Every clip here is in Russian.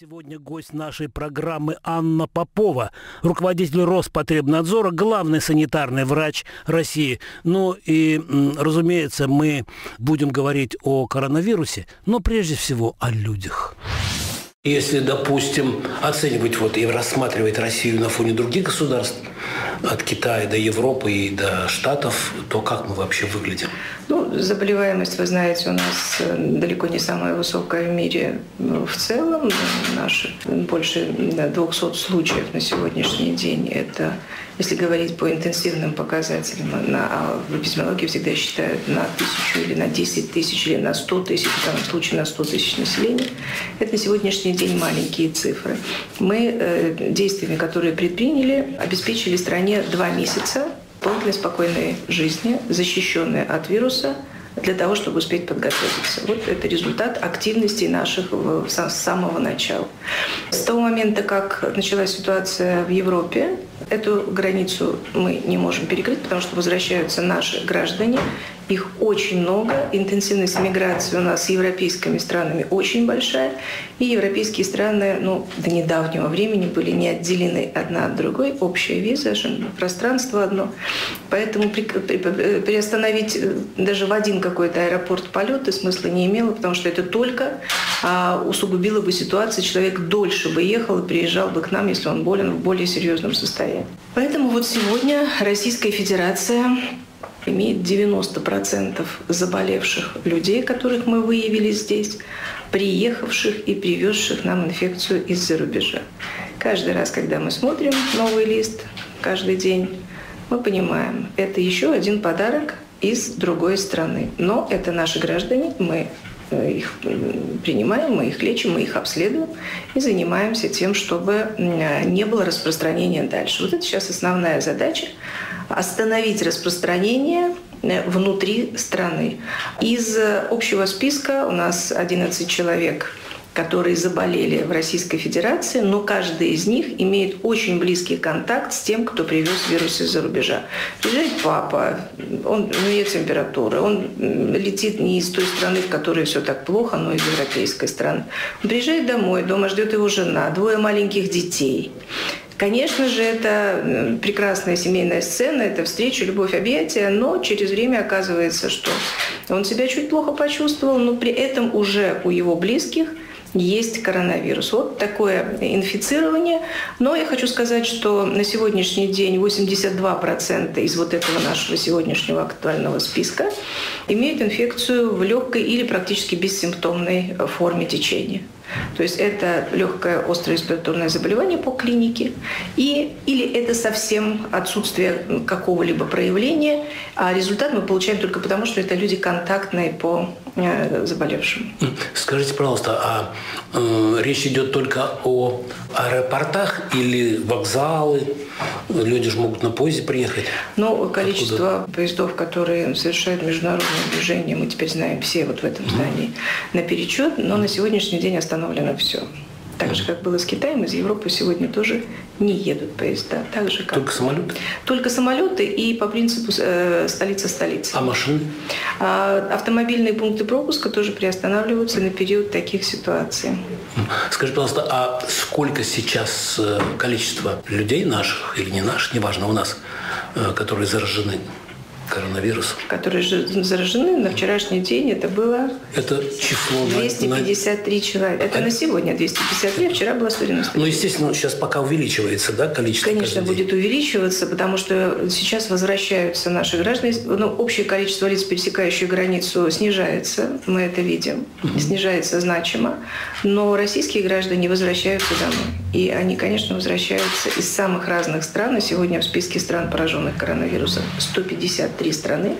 Сегодня гость нашей программы Анна Попова, руководитель Роспотребнадзора, главный санитарный врач России. Ну и, разумеется, мы будем говорить о коронавирусе, но прежде всего о людях. Если, допустим, оценивать вот и рассматривать Россию на фоне других государств, от Китая до Европы и до Штатов, то как мы вообще выглядим? Ну, заболеваемость, вы знаете, у нас э, далеко не самая высокая в мире ну, в целом. Наши больше 200 случаев на сегодняшний день. Это, если говорить по интенсивным показателям, на, а в эпидемиологии всегда считают на тысячу или на 10 тысяч или на 100 тысяч, в данном случае на 100 тысяч населения. Это на сегодняшний день маленькие цифры. Мы э, действиями, которые предприняли, обеспечили стране два месяца полной спокойной жизни, защищенной от вируса, для того, чтобы успеть подготовиться. Вот это результат активности наших с самого начала. С того момента, как началась ситуация в Европе, эту границу мы не можем перекрыть, потому что возвращаются наши граждане, их очень много. Интенсивность миграции у нас с европейскими странами очень большая. И европейские страны ну, до недавнего времени были не отделены одна от другой. Общая виза, пространство одно. Поэтому при, приостановить э, даже в один какой-то аэропорт полеты смысла не имело, потому что это только а, усугубило бы ситуацию. Человек дольше бы ехал и приезжал бы к нам, если он болен в более серьезном состоянии. Поэтому вот сегодня Российская Федерация имеет 90% заболевших людей, которых мы выявили здесь, приехавших и привезших нам инфекцию из-за рубежа. Каждый раз, когда мы смотрим новый лист, каждый день, мы понимаем, это еще один подарок из другой страны. Но это наши граждане, мы их принимаем, мы их лечим, мы их обследуем и занимаемся тем, чтобы не было распространения дальше. Вот это сейчас основная задача остановить распространение э, внутри страны. Из общего списка у нас 11 человек которые заболели в Российской Федерации, но каждый из них имеет очень близкий контакт с тем, кто привез вирус из-за рубежа. Приезжает папа, он, у него температура, он летит не из той страны, в которой все так плохо, но из европейской страны. Он приезжает домой, дома ждет его жена, двое маленьких детей. Конечно же, это прекрасная семейная сцена, это встреча, любовь, объятия, но через время оказывается, что он себя чуть плохо почувствовал, но при этом уже у его близких есть коронавирус. Вот такое инфицирование. Но я хочу сказать, что на сегодняшний день 82% из вот этого нашего сегодняшнего актуального списка имеют инфекцию в легкой или практически бессимптомной форме течения. То есть это легкое острое респираторное заболевание по клинике, и, или это совсем отсутствие какого-либо проявления, а результат мы получаем только потому, что это люди контактные по э, заболевшим. Скажите, пожалуйста, а э, речь идет только о аэропортах или вокзалы? Люди же могут на поезде приехать. Ну, количество Откуда? поездов, которые совершают международное движение, мы теперь знаем все вот в этом здании mm. наперечет, но mm. на сегодняшний день остановлено все. Так же, как было с Китаем, из Европы сегодня тоже не едут поезда. Так же, как... Только самолеты? Только самолеты и по принципу э, столица-столица. А машины? А, автомобильные пункты пропуска тоже приостанавливаются на период таких ситуаций. Скажи, пожалуйста, а сколько сейчас э, количество людей наших или не наших, неважно, у нас, э, которые заражены? Коронавирусом. Которые заражены на вчерашний день, это было это число 253 на... человека. Это а... на сегодня 253, а вчера было 193. Ну, естественно, сейчас пока увеличивается, да, количество Конечно, будет увеличиваться, потому что сейчас возвращаются наши граждане. Ну, общее количество лиц, пересекающих границу, снижается, мы это видим, угу. снижается значимо. Но российские граждане возвращаются домой. И они, конечно, возвращаются из самых разных стран. И сегодня в списке стран, пораженных коронавирусом, 153 страны.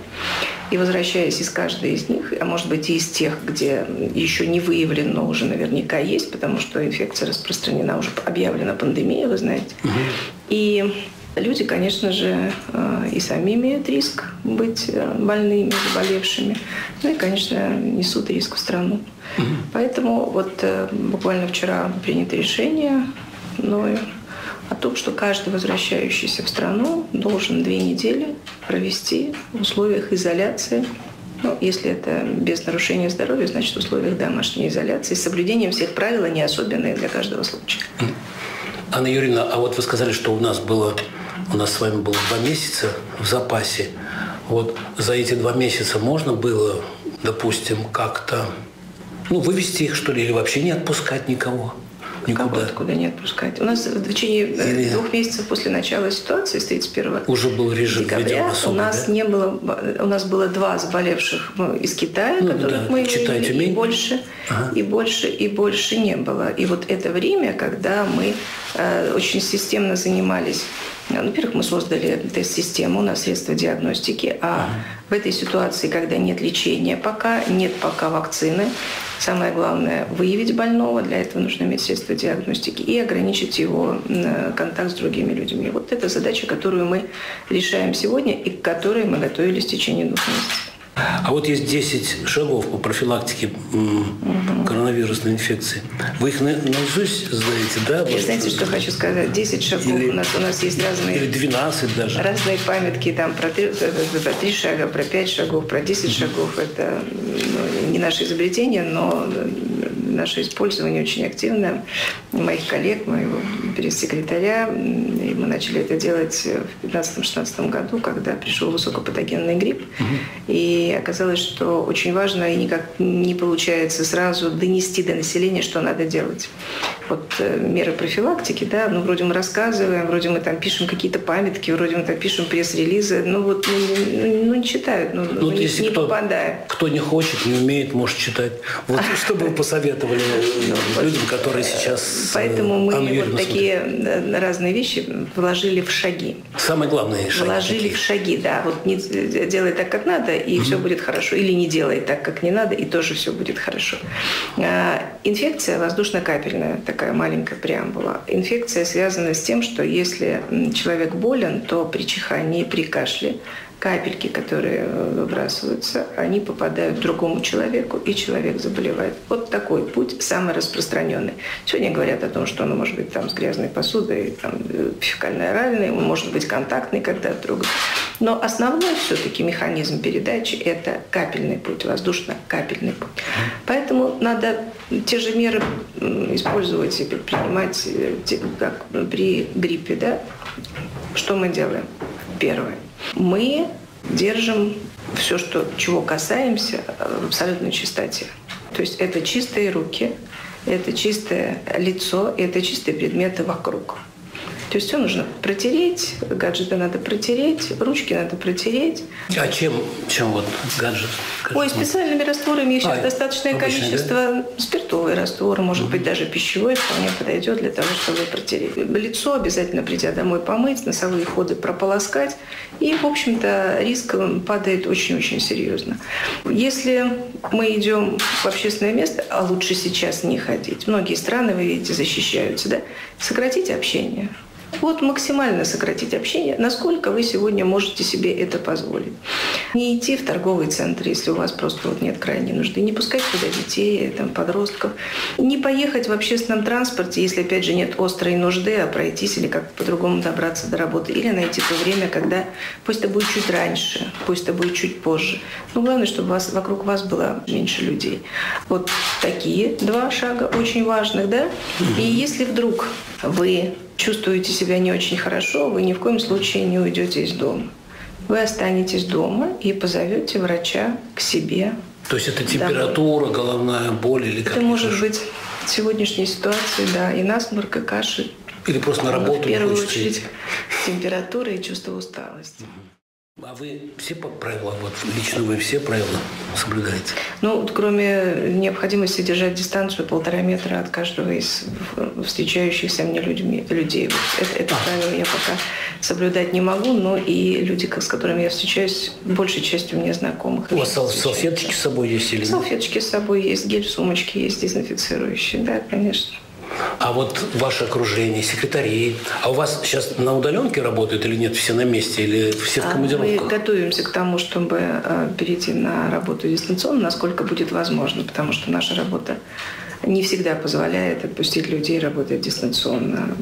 И возвращаясь из каждой из них, а может быть и из тех, где еще не выявлено, но уже наверняка есть, потому что инфекция распространена, уже объявлена пандемия, вы знаете. Угу. И люди, конечно же, э, и сами имеют риск быть э, больными, заболевшими. Ну и, конечно, несут риск в страну. Угу. Поэтому вот э, буквально вчера принято решение мною о том, что каждый возвращающийся в страну должен две недели провести в условиях изоляции Ну, если это без нарушения здоровья, значит в условиях домашней изоляции с соблюдением всех правил, они особенные для каждого случая. Анна Юрьевна, а вот вы сказали, что у нас было, у нас с вами было два месяца в запасе. Вот за эти два месяца можно было, допустим, как-то ну, вывести их, что ли, или вообще не отпускать никого? Никуда. Куда не отпускать. У нас в течение э, Или... двух месяцев после начала ситуации, с 31 Уже был режим декабря, особый, у нас да? не было, у нас было два заболевших ну, из Китая, ну, которых да. мы Читать и больше, ага. и больше, и больше не было. И вот это время, когда мы э, очень системно занимались ну, во-первых, мы создали тест-систему, у нас средства диагностики, а в этой ситуации, когда нет лечения пока, нет пока вакцины, самое главное – выявить больного, для этого нужно иметь средства диагностики и ограничить его контакт с другими людьми. Вот это задача, которую мы решаем сегодня и к которой мы готовились в течение двух месяцев. А вот есть 10 шагов по профилактике коронавирусной инфекции. Вы их наизусть знаете, да? И знаете, что хочу сказать? 10 шагов или, у нас у нас есть разные... Или 12 даже. Разные памятки там про 3, про 3 шага, про 5 шагов, про 10 угу. шагов. Это ну, не наше изобретение, но наше использование очень активное моих коллег, моего пресс-секретаря. И мы начали это делать в 2015-2016 году, когда пришел высокопатогенный грипп. Угу. И оказалось, что очень важно и никак не получается сразу донести до населения, что надо делать. Вот э, меры профилактики, да, ну вроде мы рассказываем, вроде мы там пишем какие-то памятки, вроде мы там пишем пресс-релизы, ну вот ну, ну, ну не читают, ну, ну не, если не кто, попадаем. Кто не хочет, не умеет, может читать. Вот что бы вы посоветовали ну, людям, которые сейчас Поэтому мы вот такие э, разные вещи вложили в шаги. Самое главное шаги. Вложили такие. в шаги, да. Вот не делай так, как надо, и угу. все будет хорошо. Или не делай так, как не надо, и тоже все будет хорошо. А, инфекция воздушно-капельная, такая маленькая преамбула. Инфекция связана с тем, что если человек болен, то при чихании, при кашле капельки, которые э, выбрасываются, они попадают другому человеку, и человек заболевает. Вот такой путь самый распространенный. Сегодня говорят о том, что он может быть там с грязной посудой, там, э, фекально-оральный, он может быть контактный, когда трогают. Но основной все-таки механизм передачи – это капельный путь, воздушно-капельный путь. Поэтому надо те же меры использовать и предпринимать, э, как при гриппе. Да? Что мы делаем? Первое мы держим все, что, чего касаемся, в абсолютной чистоте. То есть это чистые руки, это чистое лицо, это чистые предметы вокруг. То есть все нужно протереть, гаджеты надо протереть, ручки надо протереть. А чем, чем вот гаджет? Ой, специальными растворами. Сейчас а, достаточное обычно, количество. Да? Спиртовый раствор, может угу. быть, даже пищевой вполне подойдет для того, чтобы протереть. Лицо обязательно, придя домой, помыть, носовые ходы прополоскать. И, в общем-то, риск падает очень-очень серьезно. Если мы идем в общественное место, а лучше сейчас не ходить. Многие страны, вы видите, защищаются, да? Сократить общение. Вот максимально сократить общение, насколько вы сегодня можете себе это позволить. Не идти в торговый центр, если у вас просто вот нет крайней нужды, не пускать туда детей, там, подростков, не поехать в общественном транспорте, если, опять же, нет острой нужды, а пройтись или как по-другому добраться до работы, или найти то время, когда пусть это будет чуть раньше, пусть это будет чуть позже. Но главное, чтобы вас, вокруг вас было меньше людей. Вот такие два шага очень важных, да? И если вдруг вы чувствуете себя не очень хорошо, вы ни в коем случае не уйдете из дома. Вы останетесь дома и позовете врача к себе. То есть это температура, домой. головная боль или как? Это может быть в сегодняшней ситуации, да, и насморк, и кашель. Или просто на работу. В первую очередь температура и чувство усталости. А вы все правила, вот лично вы все правила соблюдаете? Ну, вот, кроме необходимости держать дистанцию полтора метра от каждого из встречающихся мне людьми, людей. Вот это, это а. правило я пока соблюдать не могу, но и люди, с которыми я встречаюсь, большей частью мне знакомых. У вас салфеточки с собой есть или нет? Салфеточки с собой есть, гель в сумочке есть дезинфицирующие, да, конечно. А вот ваше окружение, секретари, а у вас сейчас на удаленке работают или нет, все на месте, или все в а командировках? Мы готовимся к тому, чтобы э, перейти на работу дистанционно, насколько будет возможно, потому что наша работа не всегда позволяет отпустить людей работать дистанционно.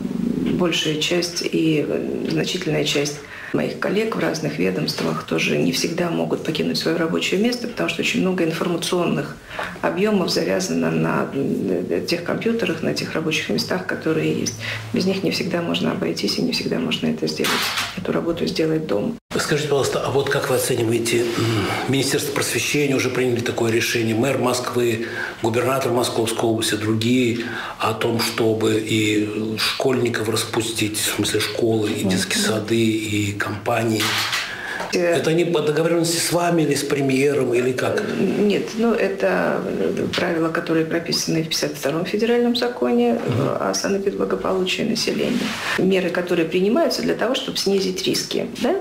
Большая часть и значительная часть моих коллег в разных ведомствах тоже не всегда могут покинуть свое рабочее место, потому что очень много информационных объемов завязано на тех компьютерах, на тех рабочих местах, которые есть. Без них не всегда можно обойтись и не всегда можно это сделать, эту работу сделать дома. Скажите, пожалуйста, а вот как вы оцениваете, Министерство просвещения уже приняли такое решение, мэр Москвы, губернатор Московской области, другие, о том, чтобы и школьников распустить, в смысле школы, и детские сады, и компании. Это не по договоренности с вами или с премьером, или как? Нет, ну это правила, которые прописаны в 52-м федеральном законе угу. о санэпидблагополучии населения. Меры, которые принимаются для того, чтобы снизить риски. Да?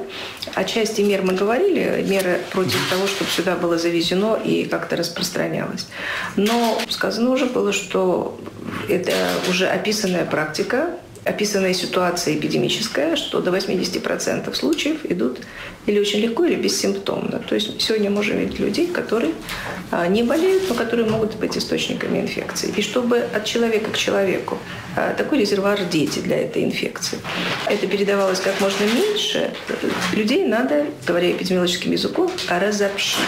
О части мер мы говорили, меры против того, чтобы сюда было завезено и как-то распространялось. Но сказано уже было, что это уже описанная практика, описанная ситуация эпидемическая, что до 80% случаев идут или очень легко, или бессимптомно. То есть сегодня можем видеть людей, которые а, не болеют, но которые могут быть источниками инфекции. И чтобы от человека к человеку а, такой резервуар дети для этой инфекции. Это передавалось как можно меньше. Людей надо, говоря эпидемиологическим языком, разобщить.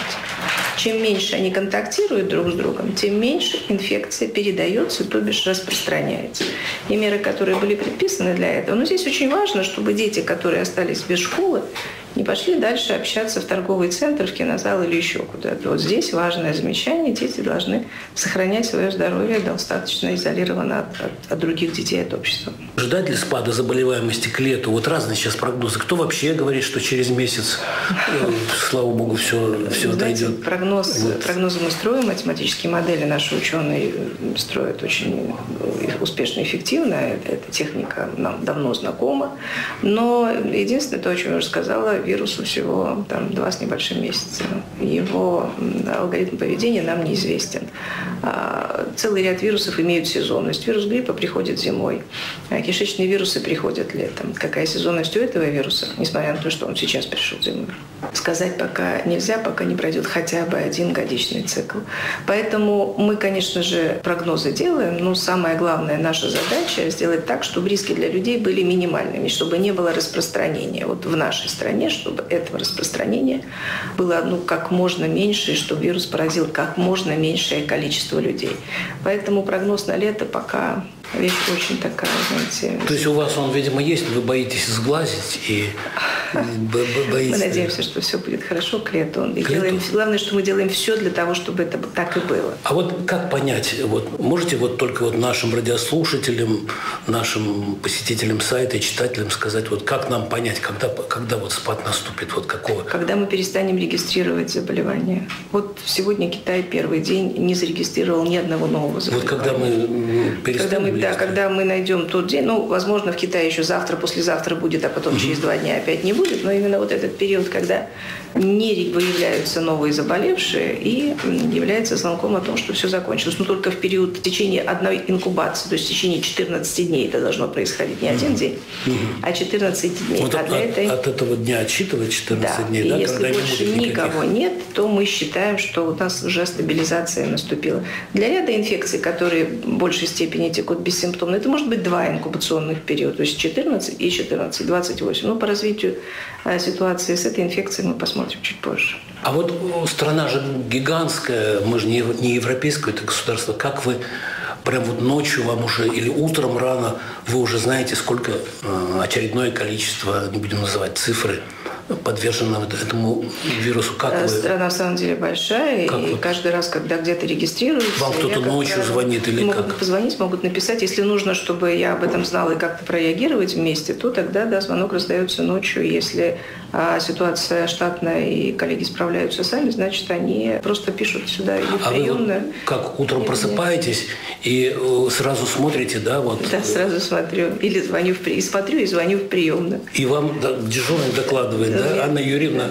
Чем меньше они контактируют друг с другом, тем меньше инфекция передается, то бишь распространяется. И меры, которые были предписаны для этого. Но здесь очень важно, чтобы дети, которые остались без школы, не пошли дальше общаться в торговый центр, в кинозал или еще куда-то. Вот здесь важное замечание. Дети должны сохранять свое здоровье достаточно изолированно от, от, от других детей, от общества. Ждать ли спада заболеваемости к лету? Вот разные сейчас прогнозы. Кто вообще говорит, что через месяц, э, слава богу, все, все Знаете, отойдет? Прогноз, вот. Прогнозы мы строим, математические модели наши ученые строят очень успешно и эффективно. Эта техника нам давно знакома. Но единственное, то, о чем я уже сказала, вирусу всего там, два с небольшим месяца. Его алгоритм поведения нам неизвестен. А, целый ряд вирусов имеют сезонность. Вирус гриппа приходит зимой, а кишечные вирусы приходят летом. Какая сезонность у этого вируса, несмотря на то, что он сейчас пришел зимой? Сказать пока нельзя, пока не пройдет хотя бы один годичный цикл. Поэтому мы, конечно же, прогнозы делаем, но самое главное наша задача сделать так, чтобы риски для людей были минимальными, чтобы не было распространения вот в нашей стране, чтобы этого распространения было ну, как можно меньше, и чтобы вирус поразил как можно меньшее количество людей. Поэтому прогноз на лето пока вещь очень такая, знаете... То есть у вас он, видимо, есть, вы боитесь сглазить и боитесь... Мы надеемся, что все будет хорошо к лету. И к делаем, лету. Главное, что мы делаем все для того, чтобы это так и было. А вот как понять, вот можете вот только вот нашим радиослушателям, нашим посетителям сайта и читателям сказать, вот как нам понять, когда, когда вот спад наступит, вот какого? Когда мы перестанем регистрировать заболевания. Вот сегодня Китай первый день не зарегистрировал ни одного нового заболевания. Вот когда мы перестанем когда мы, да, когда мы найдем тот день, ну, возможно, в Китае еще завтра, послезавтра будет, а потом через два дня опять не будет, но именно вот этот период, когда не выявляются новые заболевшие и является звонком о том, что все закончилось. Но только в период в течение одной инкубации, то есть в течение 14 дней это должно происходить не один день, а 14 дней. Вот а от, этой... от этого дня отсчитывать 14 да. дней, и да? если больше не никого нет, то мы считаем, что у нас уже стабилизация наступила. Для ряда инфекций, которые в большей степени текут бессимптомно, это может быть два инкубационных периода, то есть 14 и 14, 28. Но по развитию э, ситуации с этой инфекцией мы посмотрим чуть позже. А вот страна же гигантская, мы же не, не европейское это государство. Как вы прям вот ночью вам уже или утром рано вы уже знаете, сколько э, очередное количество, не будем называть цифры, подвержена этому вирусу? Как э, Страна, на самом деле, большая, как и вы? каждый раз, когда где-то регистрируется... Вам кто-то ночью звонит или могут как? позвонить, могут написать. Если нужно, чтобы я об этом знала и как-то прореагировать вместе, то тогда, да, звонок раздается ночью. Если а, ситуация штатная и коллеги справляются сами, значит, они просто пишут сюда или а приемную. Вы как утром просыпаетесь и э, сразу смотрите, да? Вот. Да, сразу смотрю. Или звоню в при... смотрю и звоню в приемную. И вам дежурный докладывает, да, Анна Юрьевна?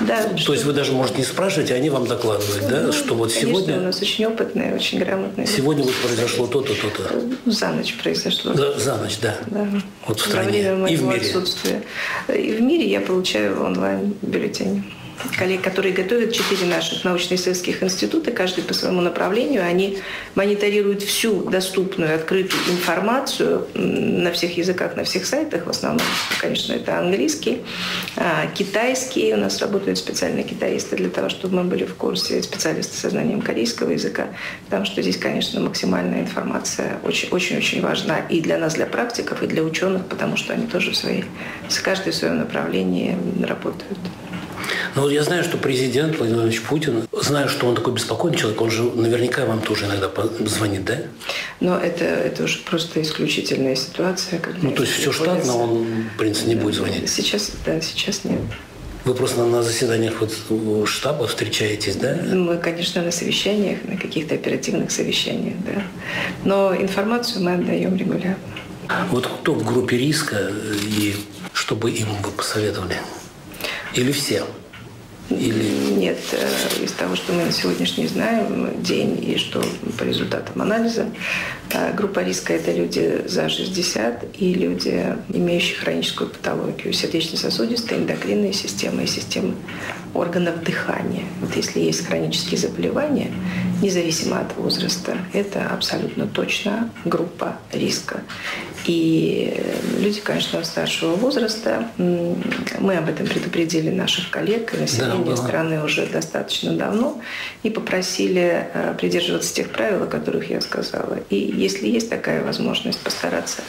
Да. То есть вы даже можете не спрашивать, они вам докладывают, ну, да, что вот конечно, сегодня... у нас очень опытные, очень грамотные. Сегодня вот произошло то-то, то-то. За ночь произошло. За, за ночь, да. Да. Вот в стране и в мире. Отсутствия. И в мире я получаю онлайн бюллетени. Коллег, которые готовят четыре наших научно-исследовательских института, каждый по своему направлению. Они мониторируют всю доступную, открытую информацию на всех языках, на всех сайтах. В основном, конечно, это английский, а, китайский. У нас работают специальные китаисты для того, чтобы мы были в курсе, специалисты со знанием корейского языка. Потому что здесь, конечно, максимальная информация очень-очень важна и для нас, для практиков, и для ученых, потому что они тоже в своей, каждый в своем направлении работают. Ну, я знаю, что президент Владимир Владимирович Путин, знаю, что он такой беспокойный человек, он же наверняка вам тоже иногда звонит, да? Но это, это уже просто исключительная ситуация. Ну, то есть все штатно, он, в принципе, не да, будет звонить? Сейчас, да, сейчас нет. Вы просто на заседаниях вот штаба встречаетесь, да? Мы, конечно, на совещаниях, на каких-то оперативных совещаниях, да. Но информацию мы отдаем регулярно. Вот кто в группе риска и что бы им вы посоветовали? Или все? Или... Нет, э, из того, что мы на сегодняшний знаем день и что по результатам анализа, э, группа риска – это люди за 60 и люди, имеющие хроническую патологию, сердечно-сосудистой, эндокринной системы и системы органов дыхания. Вот если есть хронические заболевания, независимо от возраста, это абсолютно точно группа риска. И люди, конечно, старшего возраста, мы об этом предупредили наших коллег и население да, страны уже достаточно давно и попросили э, придерживаться тех правил, о которых я сказала. И если есть такая возможность, постараться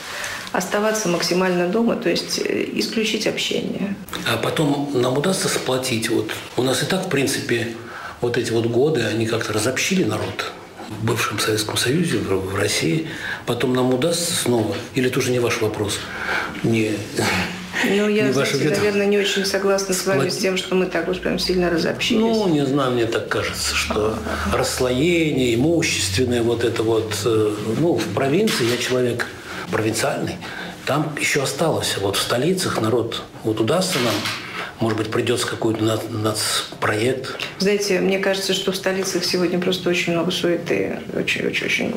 оставаться максимально дома, то есть э, исключить общение. А потом нам удастся сплотить. Вот у нас и так, в принципе, вот эти вот годы, они как-то разобщили народ в бывшем Советском Союзе, в России. Потом нам удастся снова, или тоже не ваш вопрос, не, ну, я, не знаете, наверное, не очень согласна с вами с тем, что мы так уж прям сильно разобщились. Ну, не знаю, мне так кажется, что расслоение имущественное, вот это вот, э, ну, в провинции я человек провинциальный, там еще осталось. Вот в столицах народ, вот удастся нам может быть, придется какой-то нацпроект? Знаете, мне кажется, что в столицах сегодня просто очень много суеты, очень-очень-очень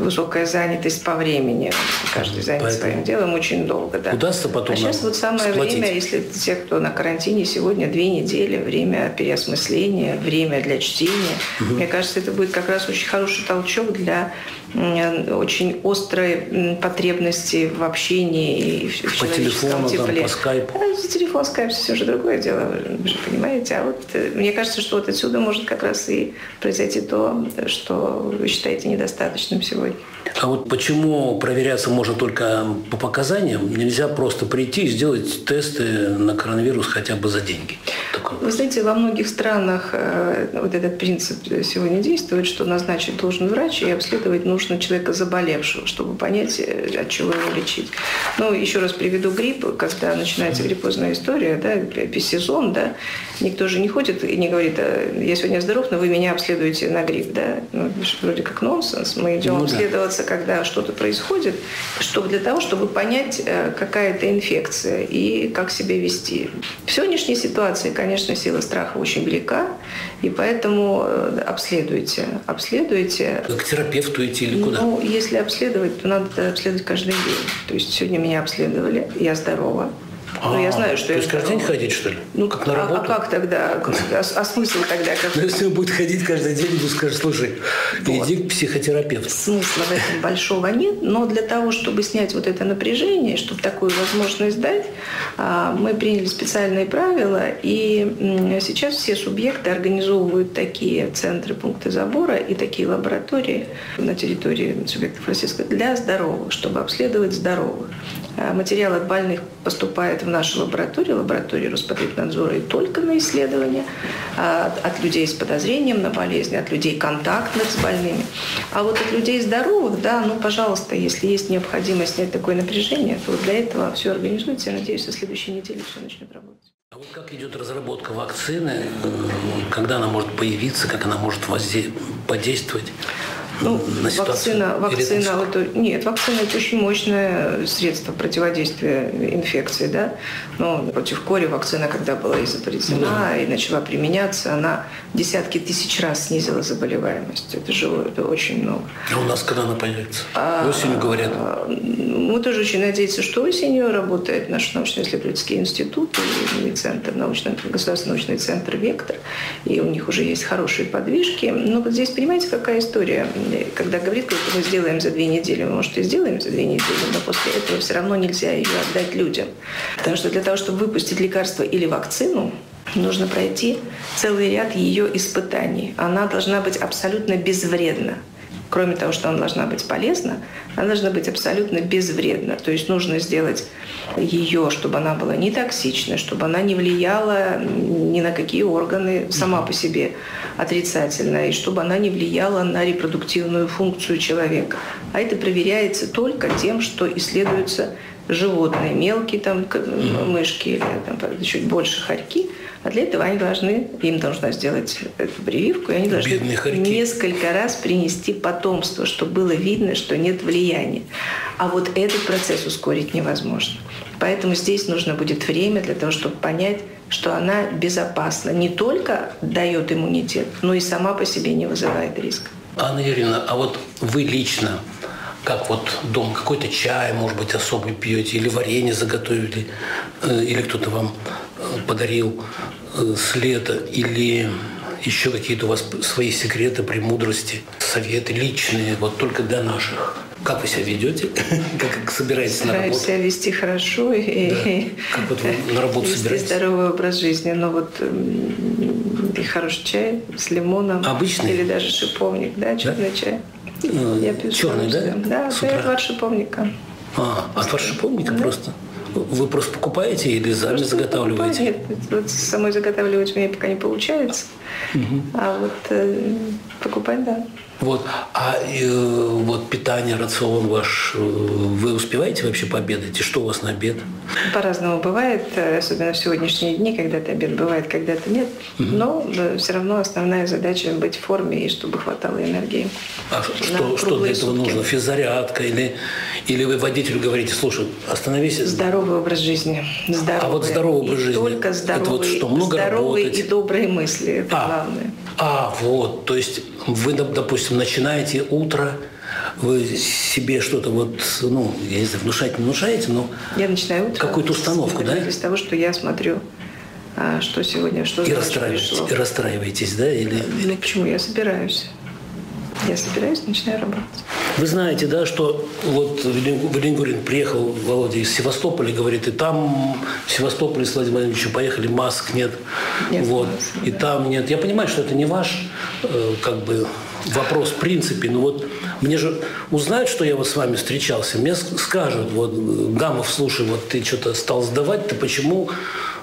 высокая занятость по времени. Каждый занят Поэтому своим делом очень долго. Да. Удастся потом А сейчас вот самое сплотить. время, если те, кто на карантине сегодня, две недели, время переосмысления, время для чтения. Угу. Мне кажется, это будет как раз очень хороший толчок для очень острой потребности в общении и в по телефону, тепле. Там, по скайпу. А, телефон, скайп, все же другое дело, вы же понимаете. А вот э, мне кажется, что вот отсюда может как раз и произойти то, что вы считаете недостаточным сегодня. А вот почему проверяться можно только по показаниям? Нельзя просто прийти и сделать тесты на коронавирус хотя бы за деньги? Вы знаете, во многих странах э, вот этот принцип сегодня действует, что назначить должен врач и обследовать нужно человека заболевшего, чтобы понять, э, от чего его лечить. Ну, еще раз приведу грипп. Когда начинается гриппозная история, да, сезон, да, никто же не ходит и не говорит, «Э, я сегодня здоров, но вы меня обследуете на грипп, да. Ну, вроде как нонсенс. Мы идем ну, обследоваться, да. когда что-то происходит, чтобы для того, чтобы понять, какая это инфекция и как себя вести. В сегодняшней ситуации, конечно, сила страха очень велика, и поэтому э, обследуйте. Обследуйте. К терапевту идти или куда? Ну, если обследовать, то надо обследовать каждый день. То есть сегодня меня обследовали, я здорова, ну, я знаю, что то есть каждый день ходить, что ли? Ну, как на работу? А, а как тогда? А, а смысл тогда? Как... Ну, если он будет ходить каждый день, то скажет, слушай, вот. иди к психотерапевту. Смысла в этом большого нет, но для того, чтобы снять вот это напряжение, чтобы такую возможность дать, а, мы приняли специальные правила, и сейчас все субъекты организовывают такие центры, пункты забора и такие лаборатории на территории субъектов российского для здоровых, чтобы обследовать здоровых. А, материал от больных поступает в нашу лабораторию, лабораторию Роспотребнадзора и только на исследования а, от людей с подозрением на болезнь, от людей контактных с больными. А вот от людей здоровых, да, ну, пожалуйста, если есть необходимость снять такое напряжение, то для этого все организуется. Я надеюсь, со следующей недели все начнет работать. А вот как идет разработка вакцины, когда она может появиться, как она может воздействовать? Ну, на вакцина, вакцина вот, нет, вакцина это очень мощное средство противодействия инфекции, да. Но против кори вакцина, когда была изобретена да. и начала применяться, она десятки тысяч раз снизила заболеваемость. Это же это очень много. А у нас когда она появится? А, осенью говорят. Мы тоже очень надеемся, что осенью работает наш научно-исследовательский институт и центр, научный, государственный научный центр «Вектор», и у них уже есть хорошие подвижки. Но вот здесь, понимаете, какая история? Когда говорит, что мы сделаем за две недели, мы, может, и сделаем за две недели, но после этого все равно нельзя ее отдать людям. Потому что для того, чтобы выпустить лекарство или вакцину, нужно пройти целый ряд ее испытаний. Она должна быть абсолютно безвредна кроме того, что она должна быть полезна, она должна быть абсолютно безвредна. То есть нужно сделать ее, чтобы она была не токсична, чтобы она не влияла ни на какие органы сама по себе отрицательно, и чтобы она не влияла на репродуктивную функцию человека. А это проверяется только тем, что исследуются животные, мелкие там мышки или там, чуть больше хорьки – а для этого они должны, им должна сделать эту прививку, и они должны несколько раз принести потомство, чтобы было видно, что нет влияния. А вот этот процесс ускорить невозможно. Поэтому здесь нужно будет время для того, чтобы понять, что она безопасна. Не только дает иммунитет, но и сама по себе не вызывает риска. Анна Юрьевна, а вот вы лично как вот дом какой-то чай, может быть, особый пьете, или варенье заготовили, э, или кто-то вам подарил э, с лета, или еще какие-то у вас свои секреты, премудрости, советы личные, вот только для наших. Как вы себя ведете? Как собираетесь Стараюсь на работу? себя вести хорошо и, да. как вот вы на работу собираетесь? здоровый образ жизни. Но вот и хороший чай с лимоном. Обычный? Или даже шиповник, да, черный да? чай. Ну, я пью Черный, да? Да, С утра. от шиповника. А, от шиповника да. просто? Вы просто покупаете или сами просто заготавливаете? Нет, вот самой заготавливать у меня пока не получается. Угу. А вот э, покупать, да. Вот. А э, вот питание, рацион ваш, э, вы успеваете вообще пообедать? И что у вас на обед? По-разному бывает, э, особенно в сегодняшние дни, когда-то обед бывает, когда-то нет. Угу. Но да, все равно основная задача быть в форме и чтобы хватало энергии. А что, что для этого сутки. нужно? Физзарядка или, или вы водителю говорите, слушай, остановись. Здоровый образ жизни. Здоровый. А вот здоровый образ и жизни. Только здоровый, это вот что, много здоровые работать? и добрые мысли. Это а, главное. А, вот, то есть вы, допустим, начинаете утро, вы себе что-то вот, ну, я не знаю, внушать не внушаете, но я начинаю утро какую-то установку, да? Из того, что я смотрю, а, что сегодня, что и расстраиваетесь, и расстраиваетесь, да? Или... Ну почему? Я собираюсь. Я собираюсь, начинаю работать. Вы знаете, да, что вот Валенгурин приехал, Володя, из Севастополя, говорит, и там в Севастополе с Владимиром Владимировичем поехали, масок нет. нет вот, масок, и да. там нет. Я понимаю, что это не ваш э, как бы вопрос в принципе, но вот мне же узнают, что я вот с вами встречался, мне скажут, вот, Гамов, слушай, вот ты что-то стал сдавать, ты почему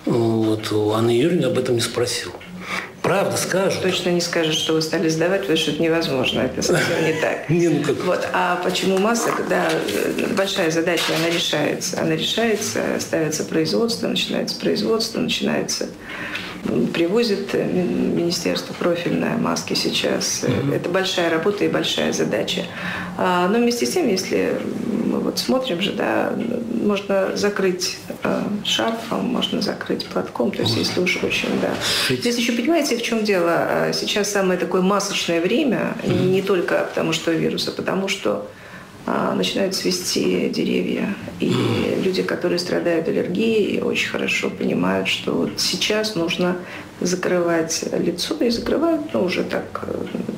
э, вот, Анны Юрьевны об этом не спросил? Правда скажут. Точно не скажут, что вы стали сдавать, потому что это невозможно. Это совсем не так. Не, ну как? Вот. А почему масса? Когда большая задача, она решается. Она решается, ставится производство, начинается производство, начинается привозит министерство профильное маски сейчас. Mm-hmm. Это большая работа и большая задача. А, но вместе с тем, если вот смотрим же, да, можно закрыть э, шарфом, можно закрыть платком, то есть если уж очень, да. Здесь еще понимаете, в чем дело? А, сейчас самое такое масочное время, mm-hmm. не только потому что вируса, потому что а, начинают свести деревья. И люди, которые страдают аллергией, очень хорошо понимают, что вот сейчас нужно закрывать лицо и закрывают, ну, уже так,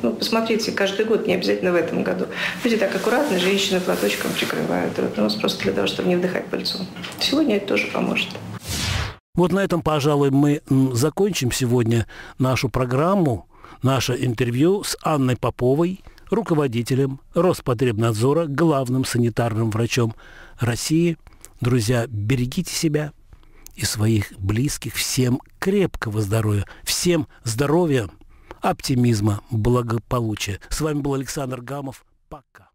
ну, посмотрите, каждый год, не обязательно в этом году. Люди так аккуратно, женщины платочком прикрывают рот нос просто для того, чтобы не вдыхать пыльцу. Сегодня это тоже поможет. Вот на этом, пожалуй, мы закончим сегодня нашу программу, наше интервью с Анной Поповой, руководителем Роспотребнадзора, главным санитарным врачом России. Друзья, берегите себя и своих близких. Всем крепкого здоровья, всем здоровья, оптимизма, благополучия. С вами был Александр Гамов. Пока.